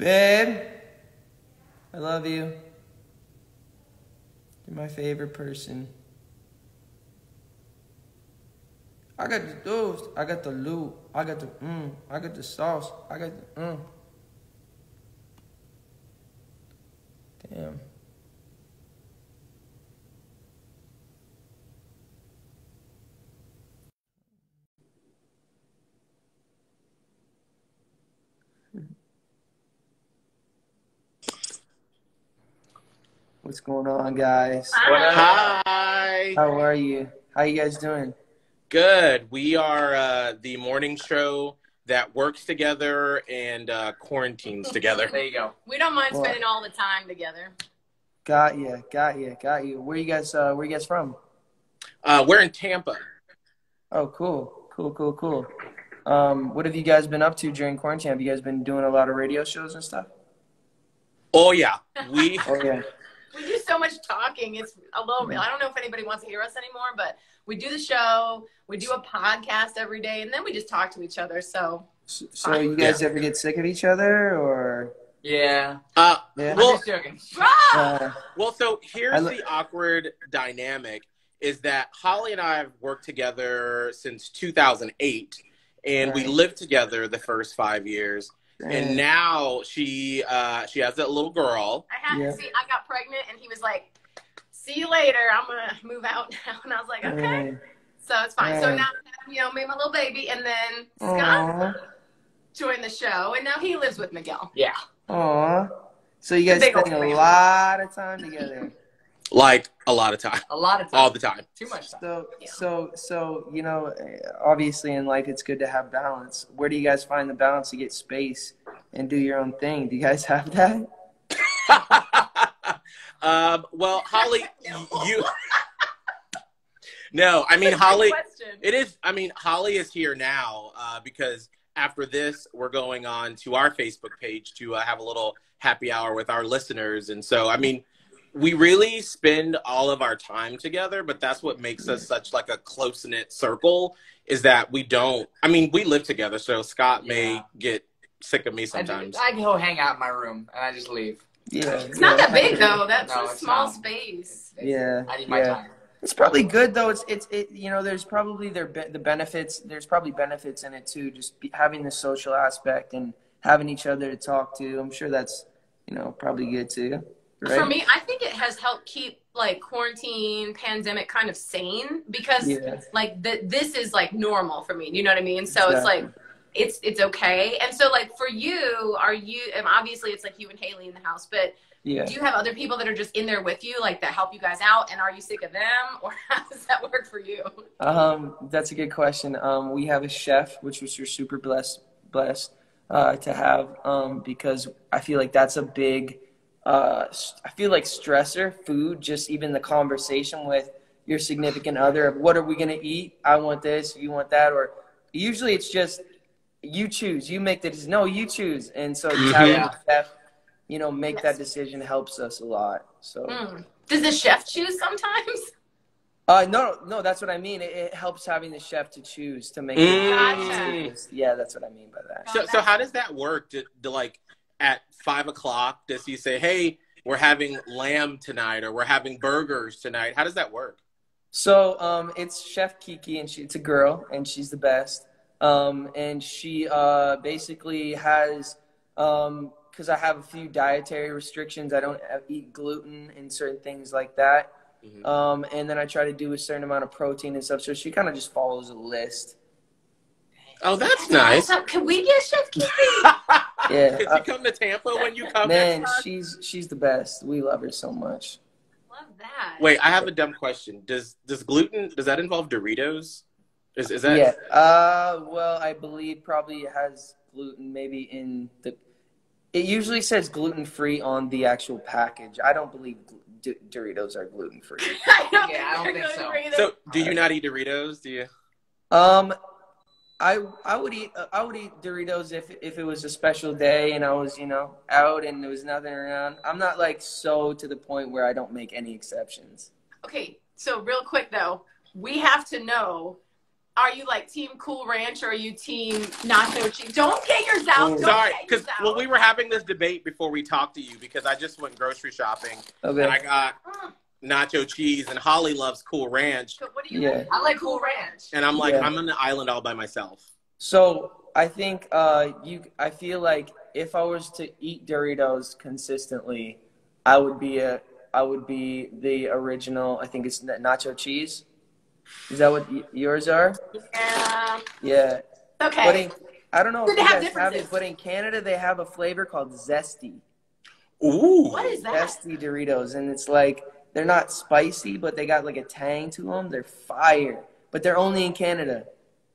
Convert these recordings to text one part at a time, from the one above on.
Babe, I love you. You're my favorite person. I got the those. I got the loot. I got the mm. I got the sauce. I got the mm. Damn. What's going on, guys? Hi. How are you? How you guys doing? Good. We are uh, the morning show that works together and uh, quarantines together. There you go. We don't mind Well- spending all the time together. Got you, got you, got you. Where you guys? Uh, where you guys from? Uh, we're in Tampa. Oh, cool, cool, cool, cool. Um, what have you guys been up to during quarantine? Have you guys been doing a lot of radio shows and stuff? Oh yeah, we Oh yeah. We do so much talking. It's a little. I don't know if anybody wants to hear us anymore, but we do the show. We do a podcast every day, and then we just talk to each other. So So, so you guys ever get sick of each other, or Yeah. uh, yeah? I'm Well- just joking. Uh, well. So here's lo- the awkward dynamic: is that Holly and I have worked together since 2008, and we lived together the first five years. And now she uh, she has that little girl. I had Yeah. to see. I got pregnant, and he was like, "See you later. I'm gonna move out now." And I was like, "Okay." Right. So it's fine. So now you know, made my little baby, and then Aw. Scott joined the show, and now he lives with Miguel. Yeah. Aw. So you guys Big old spending a lot of time together. Like a lot of time, A lot of time. all the time. Too much time. So, Yeah. so, so you know, obviously in life it's good to have balance. Where do you guys find the balance to get space and do your own thing? Do you guys have that? um, well, Holly, No. you. No, I mean Holly. It is. I mean Holly is here now uh, because after this we're going on to our Facebook page to uh, have a little happy hour with our listeners, and so I mean we really spend all of our time together, but that's what makes us such like a close knit circle. Is that we don't. I mean, we live together, so Scott may Yeah. get sick of me sometimes. I go hang out in my room and I just leave. Yeah. It's not that big though. That's No, a small not. space. Yeah. I need my yeah. time. It's probably good though. It's it's it. You know, there's probably there be- the benefits. There's probably benefits in it too. Just be, having the social aspect and having each other to talk to. I'm sure that's you know probably good too. Right? For me, I think it has helped keep like quarantine, pandemic kind of sane because Yeah. like the, this is like normal for me. You know what I mean? So it's like it's it's okay. And so like for you, are you? And obviously, it's like you and Haley in the house, but Yeah. do you have other people that are just in there with you, like that help you guys out? And are you sick of them, or how does that work for you? Um, that's a good question. Um, we have a chef, which was super blessed blessed uh, to have um, because I feel like that's a big. Uh, s- I feel like stressor, food, just even the conversation with your significant other of what are we gonna eat? I want this, you want that, or usually it's just you choose, you make the decision. No, you choose, and so just having Yeah. chef, you know, make Yes. that decision helps us a lot. So. Hmm. Does the chef choose sometimes? Uh, no, no, that's what I mean. It, it helps having the chef to choose to make. Mm. Gotcha. Yeah, that's what I mean by that. So, so how does that work? Do, do like at five o'clock, does he say, "Hey, we're having lamb tonight," or "We're having burgers tonight"? How does that work? So, um, it's Chef Kiki, and she, it's a girl, and she's the best. Um, and she uh, basically has, um, because I have a few dietary restrictions. I don't eat gluten and certain things like that. Mhm. Um, and then I try to do a certain amount of protein and stuff. So she kind of just follows a list. Oh, that's nice. So, can we get Chef Kiki? Yeah, Does uh, he come to Tampa when you come? Man, she's she's the best. We love her so much. Love that. Wait, I have a dumb question. Does does gluten does that involve Doritos? Is is that yeah. Uh, well, I believe probably it has gluten. Maybe in the. It usually says gluten free on the actual package. I don't believe gl- D- Doritos are gluten free. I don't Yeah, I don't think so. either. so? Do you not eat Doritos? Do you? Um, I I would eat I would eat Doritos if if it was a special day and I was you know out and there was nothing around. I'm not like so to the point where I don't make any exceptions. Okay, so real quick though, we have to know. are you like team Cool Ranch or are you team Nacho Cheese? Don't get yours out. Don't Sorry, because yours well, we were having this debate before we talked to you because I just went grocery shopping Okay. and I got Mm, nacho cheese and Holly loves Cool Ranch, but what do you Yeah. like? I like Cool Ranch. and I'm like, Yeah. I'm on the island all by myself. So I think uh, you. I feel like if I was to eat Doritos consistently, I would be a. I would be the original. I think it's nacho cheese. Is that what y- yours are? Yeah. Yeah. Okay. But in, I don't know Good if you to have guys have it, differences. but in Canada they have a flavor called zesty. Ooh. what is that? Zesty Doritos, and it's like they're not spicy, but they got like a tang to them. They're fire, but they're only in Canada.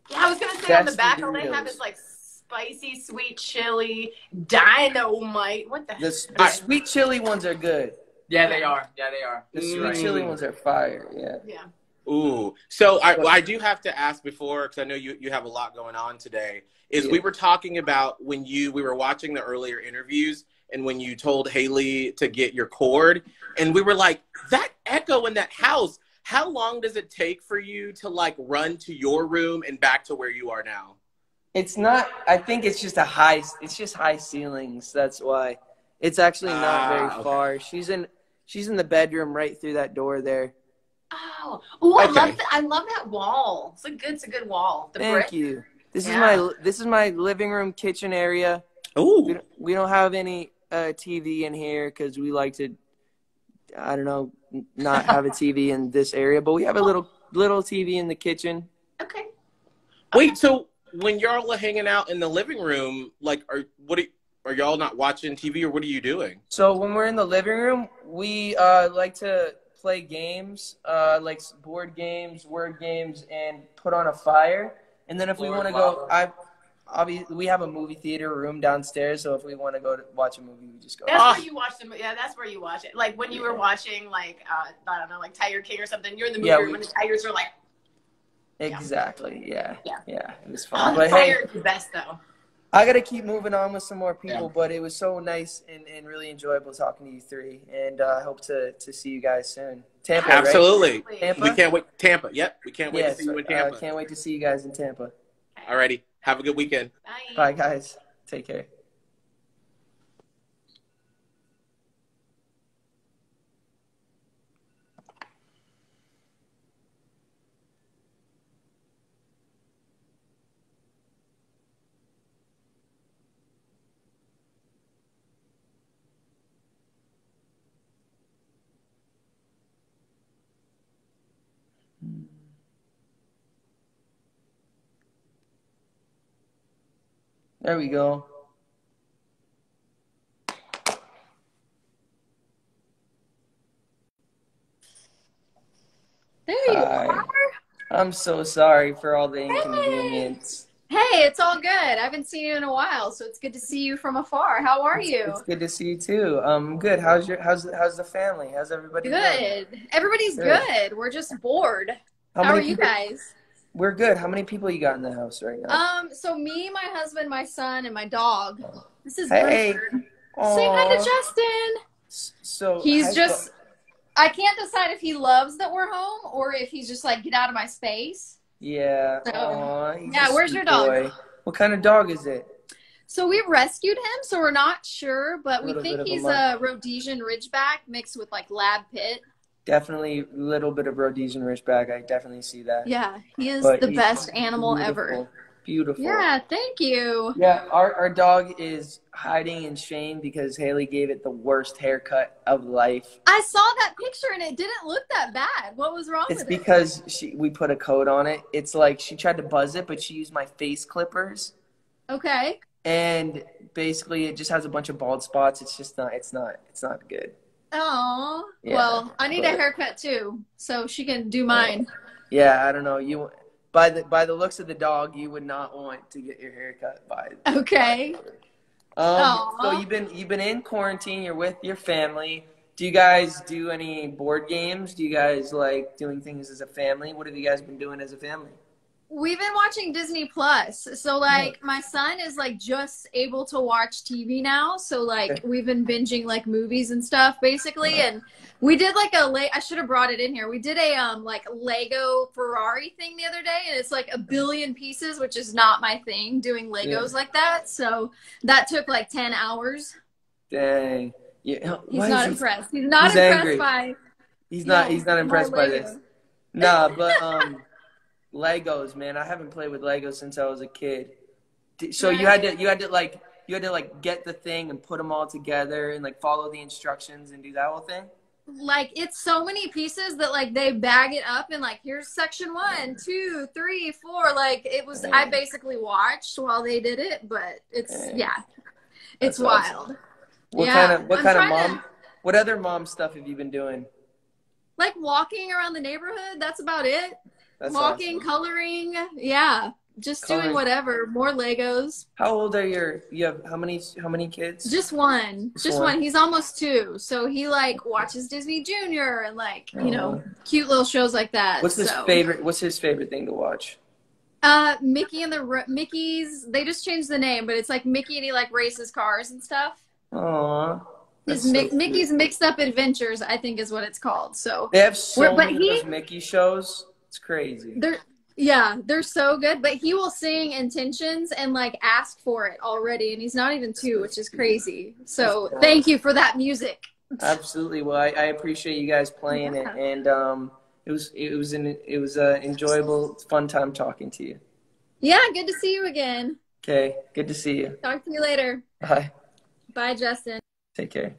Yeah, I was gonna say on the Zesty back all they have Doritos. is like spicy sweet chili dynamite. What the? The, s- the sweet chili ones are good. Yeah, they are. Yeah, they are. The sweet Mm. chili ones are fire. Yeah. Yeah. Ooh. So I, I do have to ask before, because I know you, you have a lot going on today, is Yeah. we were talking about when you, we were watching the earlier interviews and when you told Haley to get your cord and we were like, that echo in that house, how long does it take for you to like run to your room and back to where you are now? It's not. I think it's just a high. It's just high ceilings. That's why. It's actually not Ah, very okay. far. She's in. She's in the bedroom right through that door there. Oh, oh, I Okay. love that. I love that wall. It's a good. It's a good wall. The Thank brick. you. This Yeah. is my. This is my living room kitchen area. We don't, we don't have any uh, TV in here because we like to. I don't know, not have a TV in this area, but we have a little little TV in the kitchen. Okay. Wait, so when y'all are hanging out in the living room, like, are, what are, are y'all not watching TV or what are you doing? So when we're in the living room, we uh, like to play games, uh, like board games, word games, and put on a fire. And then if we want to go, Lava. I obviously we have a movie theater room downstairs. So if we want to go to watch a movie, we just go. That's Ah. where you watch the. movie. Yeah, that's where you watch it. Like when you were watching, like uh, I don't know, like Tiger King or something. You're in the movie Yeah, room we- when the tigers are like. Exactly. Yeah. Yeah. Yeah. It was Oh, fun. the But hey, tiger is the best though. I gotta keep moving on with some more people. Yeah. But it was so nice and, and really enjoyable talking to you three. And uh, I hope to to see you guys soon. Tampa. right? Absolutely. Tampa? We can't wait. Tampa. Yep. We can't wait Yes. to see you in uh, Tampa. can't wait to see you guys in Tampa. Alrighty. Have a good weekend. Bye, guys. Take care. There we go. There you Hi. are. I'm so sorry for all the inconvenience. Hey, it's all good. I haven't seen you in a while, so it's good to see you from afar. How are you? It's good to see you too. Um, good. How's your how's how's the family? How's everybody? doing? Good. Everybody's Good. good. We're just bored. How, How, are you people- guys? We're good. How many people you got in the house right now? Um, so me, my husband, my son, and my dog. This is Hey. Say hi to Justin. So He's just I can't decide if he loves that we're home or if he's just like, get out of my space. yeah. So- Aw, he's Yeah, where's your dog? boy. What kind of dog is it? So we rescued him, so we're not sure, but we think of a he's a Rhodesian Ridgeback mixed with like Lab Pit. Definitely a little bit of Rhodesian Ridgeback. I definitely see that. Yeah, he is But the best animal beautiful. ever. Beautiful. Yeah, thank you. Yeah, our, our dog is hiding in shame because Haley gave it the worst haircut of life. I saw that picture and it didn't look that bad. What was wrong It's with it? because she we put a coat on it. It's like she tried to buzz it, but she used my face clippers, Okay. and basically it just has a bunch of bald spots. It's just not. It's not. It's not good. Oh, Yeah, well, I need a haircut too, so she can do mine. Yeah, I don't know. You by the by the looks of the dog, you would not want to get your hair cut by. Okay. Um, so you've been you've been in quarantine. You're with your family. Do you guys do any board games? Do you guys like doing things as a family? What have you guys been doing as a family? We've been watching Disney Plus. So like my son is like just able to watch TV now. So like we've been binging like movies and stuff basically and we did like a le- I should have brought it in here. We did a um like Lego Ferrari thing the other day and it's like a billion pieces which is not my thing doing Legos like that. So that took like 10 hours. Dang. Yeah. He's why not he- impressed. He's not he's impressed angry. by He's not. No, he's not impressed by this. Nah, but um, Legos, man. I haven't played with Legos since I was a kid. So you had to, you had to like, you had to like get the thing and put them all together and like follow the instructions and do that whole thing. like it's so many pieces that like they bag it up and like here's section one two three four like it was i basically watched while they did it but it's Yeah. it's That's awesome. wild What Yeah, kind of what I'm kind of trying to- mom? What other mom stuff have you been doing? like walking around the neighborhood that's about it That's walking awesome. coloring yeah just Coloring. doing whatever more legos How old are your? You have how many? How many kids? just one Just just one. one. he's almost two so he like watches disney junior and like you know cute little shows like that What's his so. favorite? What's his favorite thing to watch? Uh, Mickey and the Mickey's. They just changed the name, but it's like Mickey and he like races cars and stuff. Aw. His so Mi- Mickey's Mixed Up Adventures, I think, is what it's called. So They have so many he- of those Mickey shows. It's crazy. they're yeah, they're so good. But he will sing intentions and like ask for it already, and he's not even two, which is crazy. So thank you for that music. Absolutely. Well, I, I appreciate you guys playing it, and um, it was it was an it was an enjoyable, fun time talking to you. Yeah, good to see you again. Okay, good to see you. Talk to you later. Bye. Bye, Justin. Take care.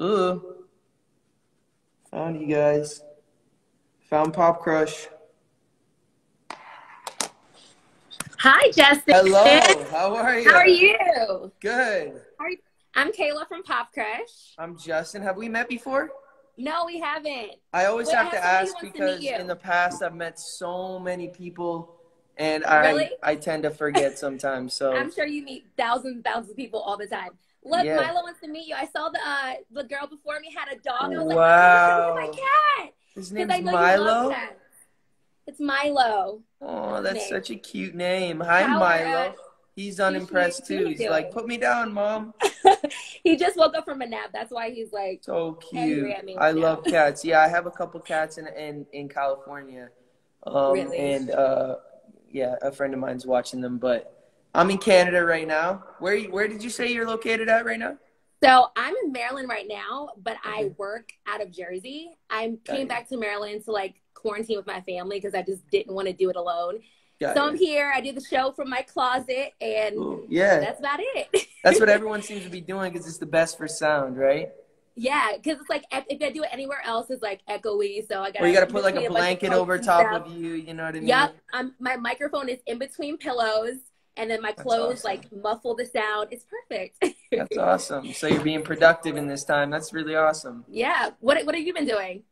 Ooh. Found you guys. Found Pop Crush. Hi, Justin. Hello. How are you? How are you? Good. I'm Kayla from Pop Crush. I'm Justin. Have we met before? No, we haven't. I always Wait, have I to ask somebody who wants because to in the past I've met so many people and I Really? I tend to forget sometimes. So I'm sure you meet thousands and thousands of people all the time. Look. Milo wants to meet you. I saw the uh, the girl before me had a dog. And I was Wow. like, oh, my cat. his name's I know Milo. It's Milo. Oh, that's Name. such a cute name. Hi, How Milo. He's unimpressed too. He's like, put me down, mom. he just woke up from a nap. That's why he's like, So cute. I now. love cats. Yeah, I have a couple cats in in, in California. Um, Really? And uh, yeah, a friend of mine's watching them. But I'm in Canada right now. Where where did you say you're located at right now? So I'm in Maryland right now, but I work out of Jersey. I came it. back to Maryland to like quarantine with my family because I just didn't want to do it alone. Got so I'm here. I do the show from my closet, and Ooh, yeah, that's about it. that's what everyone seems to be doing because it's the best for sound, right? yeah, because it's like if I do it anywhere else, it's like echoey. So I got. Or you got to put like a blanket over top of you. You know what I mean? Yep. Um, my microphone is in between pillows, and then my clothes awesome. like muffle the sound. It's perfect. That's awesome. So you're being productive in this time. That's really awesome. yeah. What What have you been doing?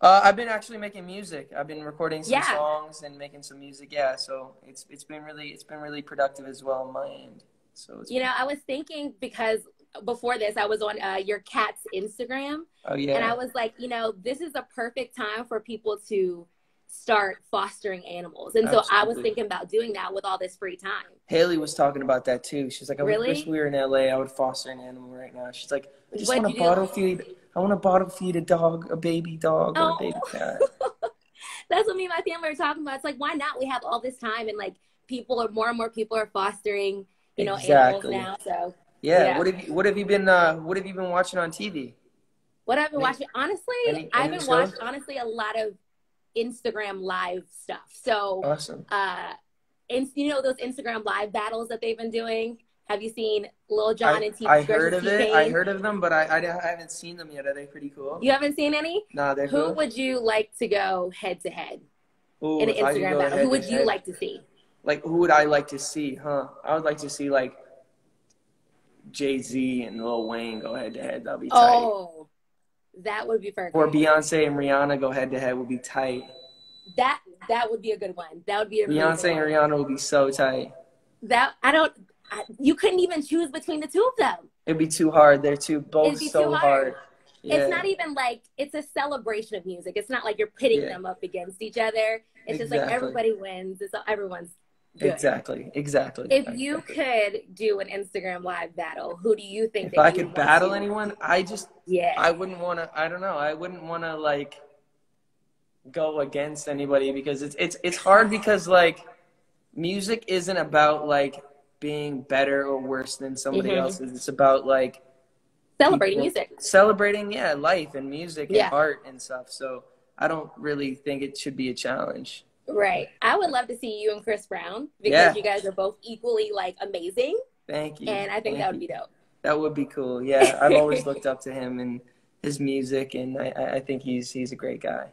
Uh, I've been actually making music. I've been recording some Yeah. songs and making some music. Yeah, so it's it's been really it's been really productive as well on my end. So it's You know, I was thinking because before this, I was on uh, your cat's Instagram. oh yeah, And I was like, you know, this is a perfect time for people to start fostering animals. And so I was thinking about doing that with all this free time. Haley was talking about that too. She's like, I Really? wish we were in LA. I would foster an animal right now. She's like, I just want to bottle feed. I want to bottle feed a dog, a baby dog, or Oh. a baby cat. That's what me and my family are talking about. It's like, why not? We have all this time and like people are more and more people are fostering, you know, Exactly. animals now. So Yeah. Yeah. What have you What have you been uh, What have you been watching on TV? what I've been watching, honestly, any- I've any been shows? watching honestly a lot of Instagram live stuff. So Awesome. uh and you know those Instagram live battles that they've been doing? Have you seen Lil Jon I, and T I heard of it. T-Pain? I heard of them, but I, I, I haven't seen them yet. Are they pretty cool? You haven't seen any? Nah, they're Who cool. would you like to go head to head in an if I could Instagram battle? Who would you head- like to see? like who would I like to see? Huh? I would like to see like Jay Z and Lil Wayne go head to head. That'd be tight. Oh, that would be perfect. Or Beyonce and Rihanna go head to head would be tight. that that would be a good one. That would be a really Beyonce good and one. Rihanna would be so tight. That I don't. I, you couldn't even choose between the two of them. It'd be too hard. They're too both so hard. hard. Yeah. It's not even like it's a celebration of music. It's not like you're pitting Yeah. them up against each other. It's just like everybody wins. It's everyone's good. exactly, exactly. If you could do an Instagram live battle, who do you think? if I could battle anyone, I just yeah, I wouldn't want to. I don't know. I wouldn't want to like go against anybody because it's it's it's hard because like music isn't about like being better or worse than somebody Mhm. else's. It's about like celebrating music. celebrating yeah life and music Yeah. and art and stuff. So I don't really think it should be a challenge. Right. I would love to see you and Chris Brown because Yeah. you guys are both equally like amazing, Thank you. and I think Thank that would you. be dope. That would be cool. Yeah, I've always looked up to him and his music, and I, I think he's he's a great guy.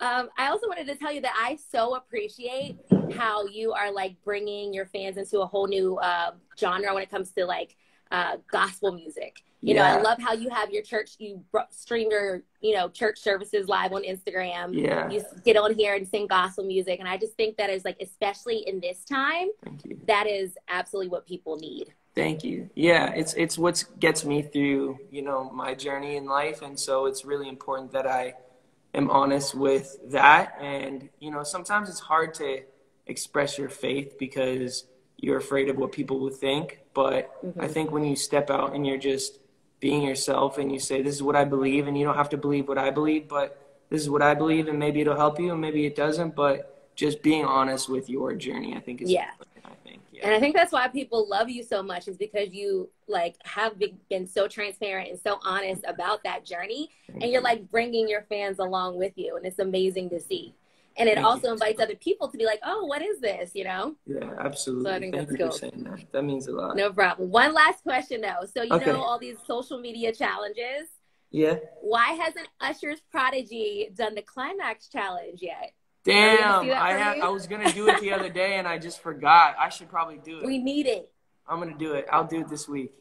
Um, I also wanted to tell you that I so appreciate how you are like bringing your fans into a whole new uh, genre when it comes to like uh, gospel music. You know, I love how you have your church, you stream your, you know, church services live on Instagram. Yeah, You get on here and sing gospel music. And I just think that is like, especially in this time, that is absolutely what people need. Thank you. Yeah, it's it's what gets me through, you know, my journey in life, and so it's really important that I am honest with that. And you know, sometimes it's hard to express your faith because you're afraid of what people will think. But I mm-hmm. think when you step out and you're just being yourself and you say, "This is what I believe," and you don't have to believe what I believe, but this is what I believe, and maybe it'll help you, and maybe it doesn't. But just being honest with your journey, I think is Yeah. important, I think. Yeah. And I think that's why people love you so much is because you like have been, been so transparent and so honest about that journey, Thank and you're you. like bringing your fans along with you, and it's amazing to see. And it Thank also you. invites other people to be like, "Oh, what is this?" You know? Yeah, absolutely. So I think Thank that's you cool. for saying that. That means a lot. No problem. One last question though. So you Okay. know all these social media challenges. Yeah. Why hasn't Usher's Prodigy done the climax challenge yet? Damn, I for had you? I was gonna do it the other day and I just forgot. I should probably do it. We need it. I'm gonna do it. I'll do it this week.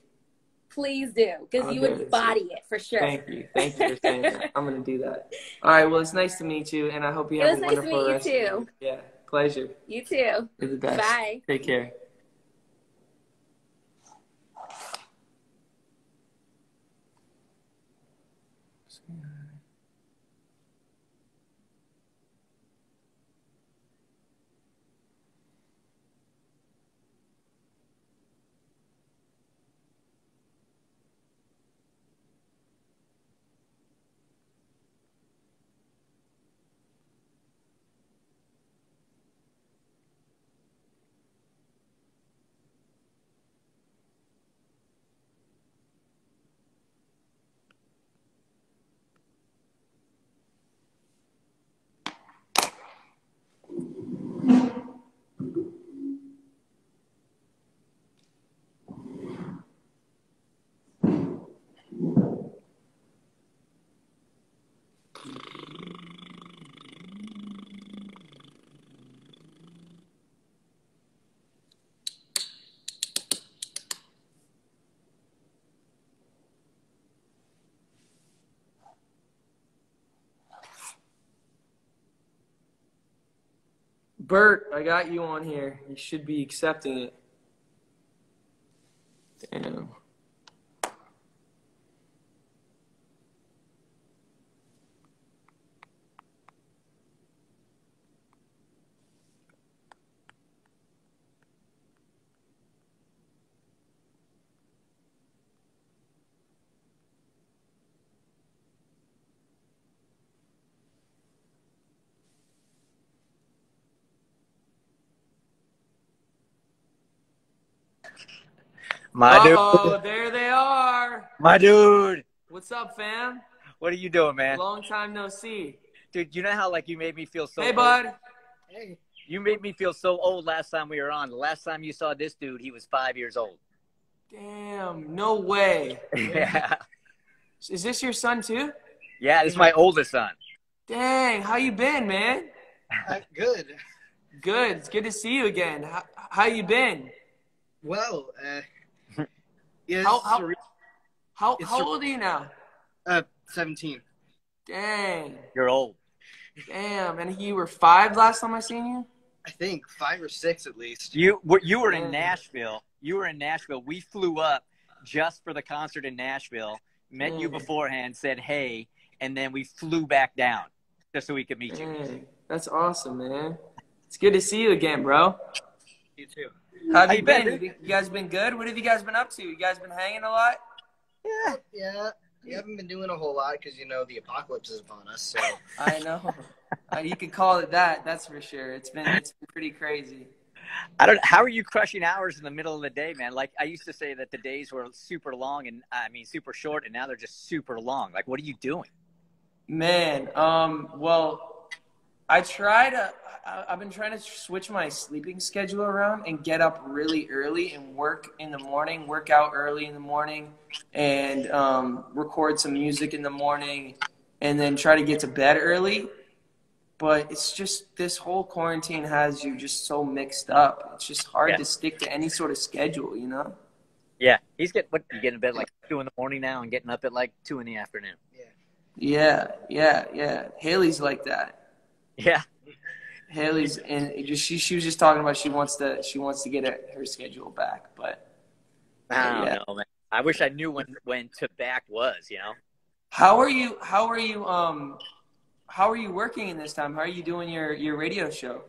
Please do, because you would it. body it for sure. Thank you. Thank you for saying that. I'm gonna do that. All right. Well, it's nice to meet you, and I hope you It have was a nice to wonderful meet you rest. of too. your- Yeah. Pleasure. You too. You're the best. Bye. Take care. Bert, I got you on here. You should be accepting it. Damn. My oh, dude. there they are. My dude. What's up, fam? What are you doing, man? Long time no see. Dude, you know how like you made me feel so Hey, old? bud. Hey. You made me feel so old last time we were on. The last time you saw this dude, he was five years old. Damn, no way. yeah. Is this your son too? Yeah, this is my oldest son. Dang, how you been, man? Uh, good. Good. It's good to see you again. How, how you been? Well, uh, yeah, How- it's how- surreal. How how a- old are you now? uh, 17. Dang. You're old. Damn. And you were five last time I seen you? I think five or six at least. You were you were in Nashville. You were in Nashville. We flew up just for the concert in Nashville. Met you Mm. beforehand. Said hey, and then we flew back down just so we could meet you. That's awesome, man. It's good to see you again, bro. You too. How have you you been, been? You you guys been good? What have you guys been up to? You guys been hanging a lot? Yeah, yeah. We haven't been doing a whole lot because you know the apocalypse is upon us. So I know. uh, you could call it that. That's for sure. It's been it's been pretty crazy. I don't. How are you crushing hours in the middle of the day, man? Like I used to say that the days were super long, and I mean super short, and now they're just super long. Like, what are you doing? Man, um, well, I try to. I, I've been trying to switch my sleeping schedule around and get up really early and work in the morning, work out early in the morning, and um, record some music in the morning, and then try to get to bed early. But it's just this whole quarantine has you just so mixed up. It's just hard Yeah. to stick to any sort of schedule, you know? Yeah, he's getting what? You getting to bed like two in the morning now, and getting up at like two in the afternoon. Yeah, yeah, yeah. Haley's like that. Yeah, Haley's and just she she was just talking about she wants to she wants to get her, her schedule back, but I don't Yeah. know, man. I wish I knew when when to back was. You know. how are you how are you um how are you working in this time? How are you doing your your radio show?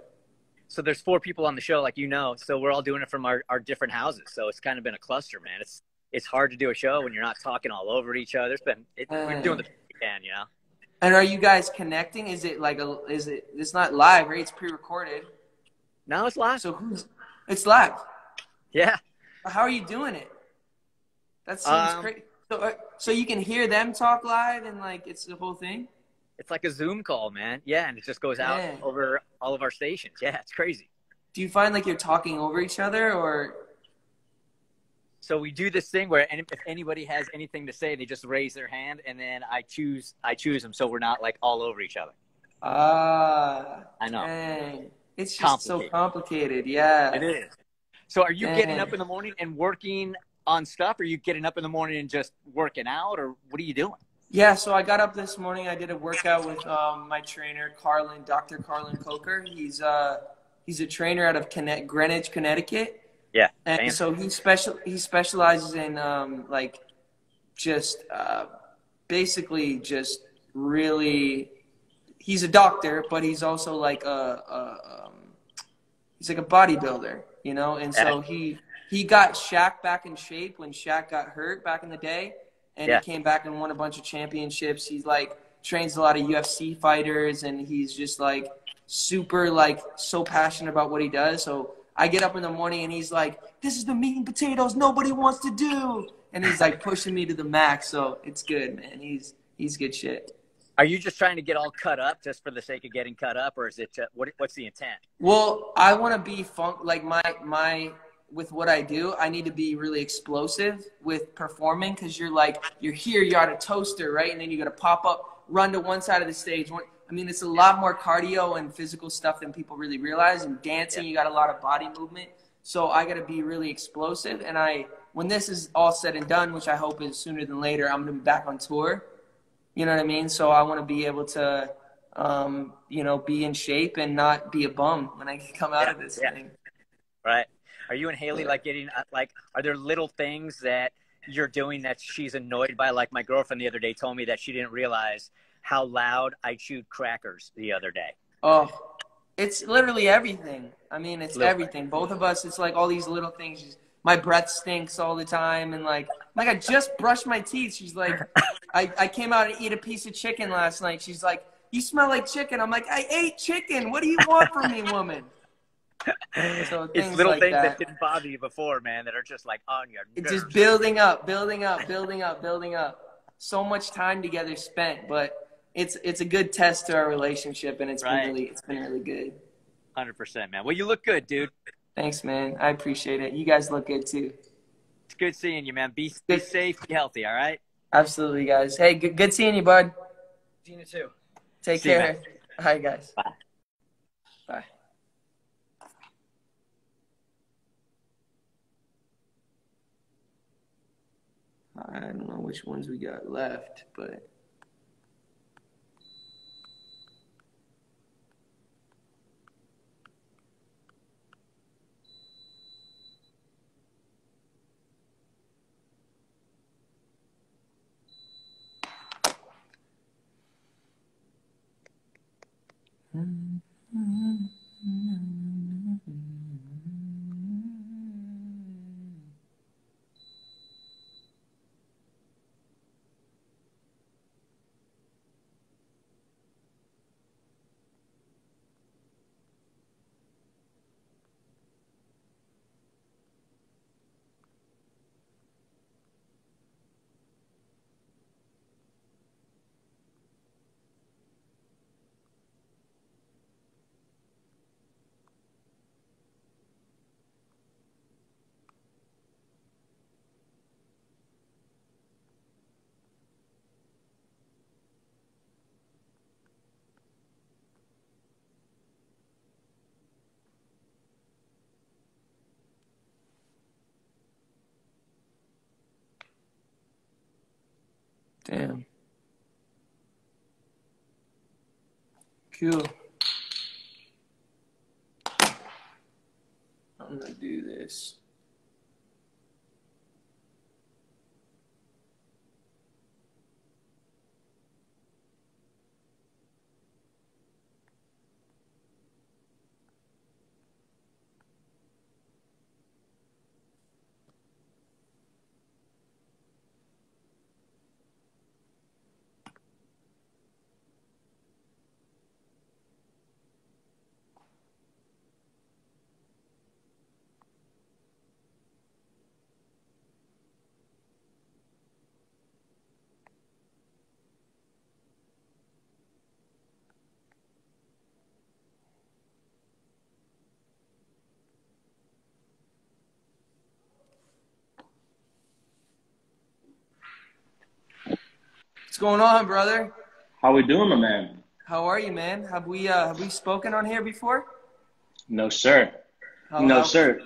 So there's four people on the show, like you know. So we're all doing it from our, our different houses. So it's kind of been a cluster, man. It's it's hard to do a show when you're not talking all over each other. It's been it, we're doing the best we can, you know. And are you guys connecting? Is it like a is it it's not live, right? It's pre-recorded. Now it's live. So who's it's live. Yeah. How are you doing it? That seems Um, great. So, uh, so you can hear them talk live and like it's the whole thing. It's like a Zoom call, man. Yeah, and it just goes out Yeah. over all of our stations. Yeah, it's crazy. Do you find like you're talking over each other or So we do this thing where if anybody has anything to say, they just raise their hand, and then I choose I choose them, so we're not like all over each other. ah? I know. Dang. It's just so Complicated. Yeah. It is. So are you getting up in the morning and working on stuff? Or are you getting up in the morning and just working out, or what are you doing? Yeah, so I got up this morning. I did a workout with um, my trainer, Carlon, Dr. Carlon Colker. He's uh, he's a trainer out of Conne- Greenwich, Connecticut. Yeah, and so he special he specializes in um, like just uh, basically just really. He's a doctor, but he's also like a, a um, he's like a bodybuilder, you know. And so he he got Shaq back in shape when Shaq got hurt back in the day, and Yeah. he came back and won a bunch of championships. He's like trains a lot of UFC fighters, and he's just like super like so passionate about what he does. So I get up in the morning and he's like, "This is the meat and potatoes nobody wants to do," and he's like pushing me to the max. So it's good, man. He's he's good shit. Are you just trying to get all cut up just for the sake of getting cut up, or is it uh, what, what's the intent? Well, I want to be fun. Like my my with what I do, I need to be really explosive with performing because you're like you're here, you're at a toaster, right? And then you got to pop up, run to one side of the stage. One, I mean, it's a lot more cardio and physical stuff than people really realize. And dancing, you got a lot of body movement. So I got to be really explosive. And I, when this is all said and done, which I hope is sooner than later, I'm gonna be back on tour. You know what I mean? So I want to be able to, um, you know, be in shape and not be a bum when I come out of this Yeah. thing. Right? Are you and Haley like getting uh, like? Are there little things that you're doing that she's annoyed by? Like my girlfriend the other day told me that she didn't realize how loud I chewed crackers the other day. Oh, it's literally everything. I mean, it's Little everything. Both of us, it's like all these little things. Just, My breath stinks all the time, and like, like I just brushed my teeth. She's like, I, I came out and eat a piece of chicken last night. She's like, you smell like chicken. I'm like, I ate chicken. What do you want from me, woman? So It's little like things that. that. didn't bother you before, man, that are just like on your It's nerves. just building up, building up, building up, building up. So much time together spent, but it's it's a good test to our relationship, and it's right. been really it's been really good. Hundred percent, man. Well, you look good, dude. Thanks, man. I appreciate it. You guys look good too. It's good seeing you, man. Be, be safe, be healthy. All right. Absolutely, guys. Hey, good, good seeing you, bud. Seeing you too. Take See care. You, guys. Bye. Bye. I don't know which ones we got left, but. Damn. Cool. I'm gonna do this. Going on, brother? How we doing, my man? How are you, man? Have we uh have we spoken on here before? No, sir. How, no, how, sir.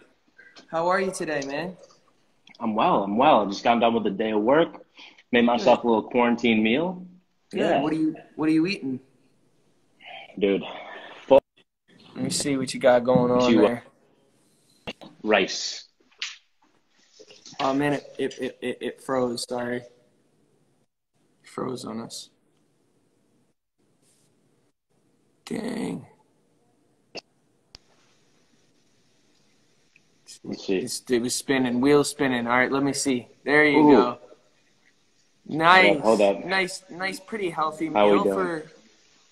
How are you today, man? I'm well. I'm well. I just got done with a day of work. Made myself a little quarantine meal. Yeah. What are you What are you eating? dude. Let me see what you got going on You, there. Rice. Oh man, it it, it, it it froze. Sorry, froze on us. Dang. Let's see. It was spinning, wheels spinning. All right, let me see. There you Ooh. go. Nice, Hold up, hold up. nice, nice, pretty healthy How meal for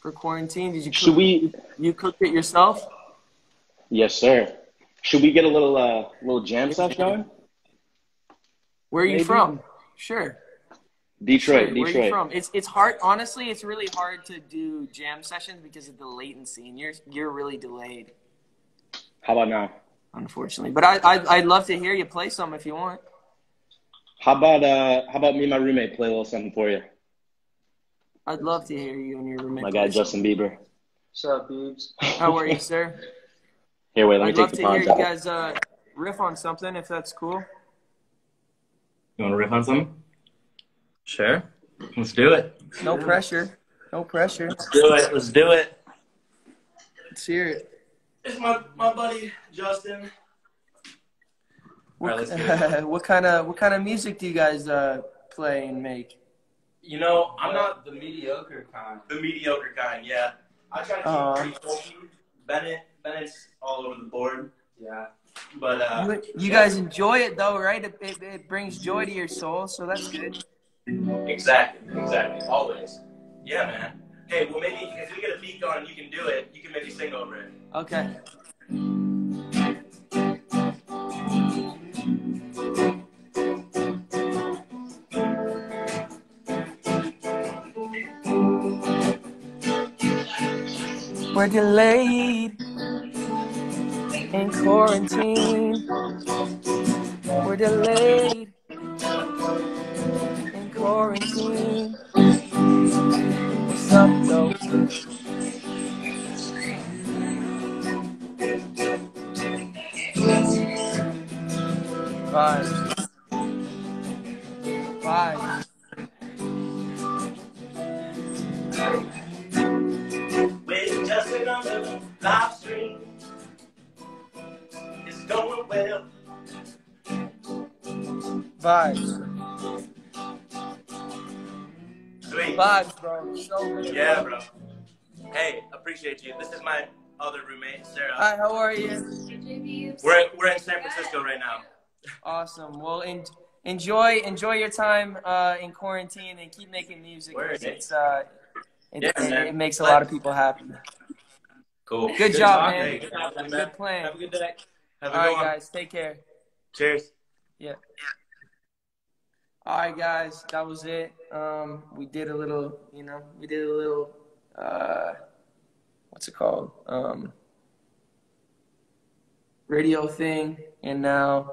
for quarantine. Did you cook, Should we? you cooked it yourself? Yes, sir. Should we get a little uh little jam stuff going? Where are you Maybe. from? Sure. Detroit, Sure, Where are you from? It's it's hard. Honestly, it's really hard to do jam sessions because of the latency, and you're you're really delayed, How about now? unfortunately. But I I'd, I'd love to hear you play some if you want. How about uh how about me and my roommate play a little something for you? I'd love to hear you and your roommate. My play guy some. Justin Bieber. What's up, boobs? How are you, sir? Here, wait, let me I'd take love the to hear pods you guys uh, riff on something if that's cool. You want to riff on something? Sure. Let's do it. No pressure. No pressure. Let's do it. Let's do it. Let's hear it. It's my, my buddy Justin. What, All right, let's do what kind of what kind of music do you guys uh, play and make? You know, I'm not the mediocre kind. the mediocre kind. Yeah, I try to keep Aw. pretty folky. Bennett, Bennett's all over the board. Yeah. But uh, You, you guys enjoy it though, right? It, it, it brings joy to your soul, so that's good. Exactly, exactly, always. Yeah, man. Hey, well, maybe if we get a beat going, you can do it. You can maybe sing over it. Okay. We're delayed in quarantine. We're delayed Vibes. Sweet. Vibes, bro. So good. Yeah, bro. Hey, appreciate you. This is my other roommate, Sarah. Hi, how are you? We're in, we're in San Francisco right now. Awesome. Well, en- enjoy enjoy your time uh, in quarantine and keep making music. Word. It's uh, it, Yeah, it- it makes a lot of people happy. Cool. Good job, talk. man. Good man. Good plan. Have a good day. Have All one. guys. Take care. Cheers. Yeah. All right, guys. That was it. Um, we did a little, you know, we did a little, uh, what's it called? Um, radio thing, and now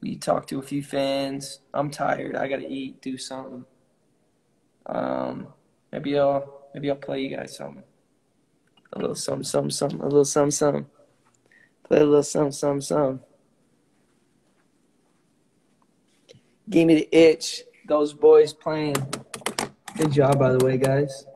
we talked to a few fans. I'm tired. I gotta eat, do something. Um, maybe I'll maybe I'll play you guys something. A little something, something, something. A little something, something. Play a little something, something, something. Give me the itch. Those boys playing. Good job, by the way, guys.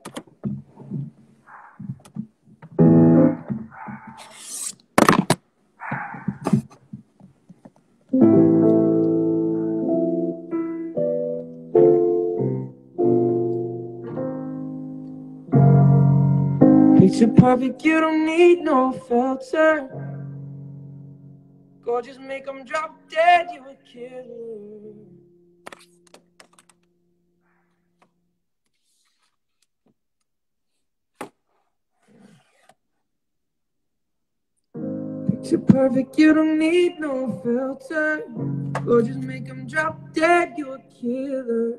Picture perfect, you don't need no filter. Gorgeous, make them drop dead, you a killer. Picture perfect, you don't need no filter. Gorgeous, make them drop dead, you a killer.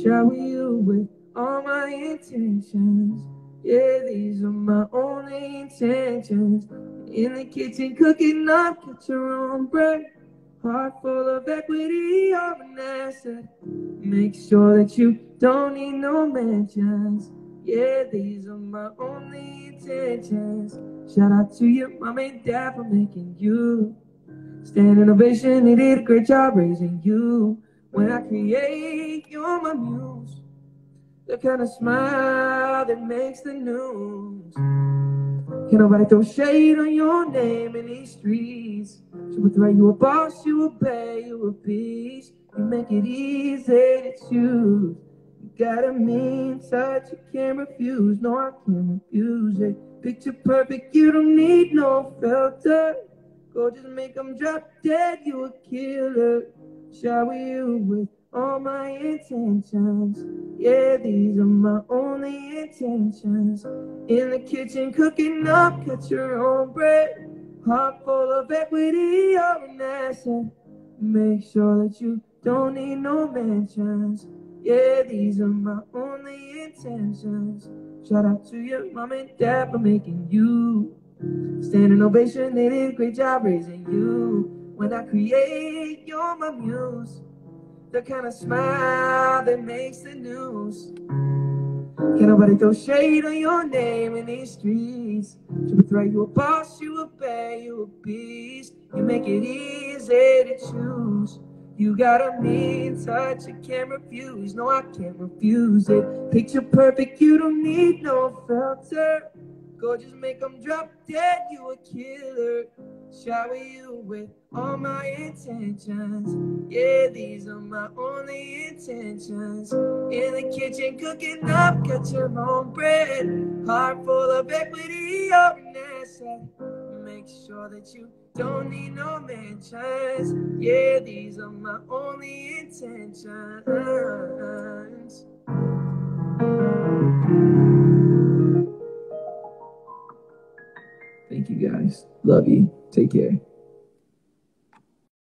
Shower you with all my intentions. Yeah, these are my only intentions. In the kitchen, cooking up, get your own bread. Heart full of equity, you're an asset. Make sure that you don't need no mentions. Yeah, these are my only intentions. Shout out to your mom and dad for making you. Stand innovation, they did a great job raising you. When I create, you're my muse. The kind of smile that makes the news. Can't nobody throw shade on your name in these streets? So with right, you a boss, you obey, you a beast. You make it easy to choose. You got a mean touch, you can't refuse. No, I can't refuse it. Picture perfect, you don't need no filter. Go just make them drop dead, you a killer. Shower you with all my intentions. Yeah, these are my only intentions. In the kitchen, cooking up, cut your own bread. Heart full of equity, you're an asset. Make sure that you don't need no mentions. Yeah, these are my only intentions. Shout out to your mom and dad for making you. Standing ovation, they did a great job raising you. When I create, you're my muse. The kind of smile that makes the news. Can't nobody throw shade on your name in these streets. So with right, you a boss, you a obey, you a beast. You make it easy to choose. You got a mean touch, you can't refuse. No, I can't refuse it. Picture perfect, you don't need no filter. Go just make them drop dead, you a killer. Shower you with all my intentions. Yeah, these are my only intentions. In the kitchen, cooking up, cut your own bread. Heart full of equity, an asset. Make sure that you don't need no mentions. Yeah, these are my only intentions. You guys. Love you. Take care.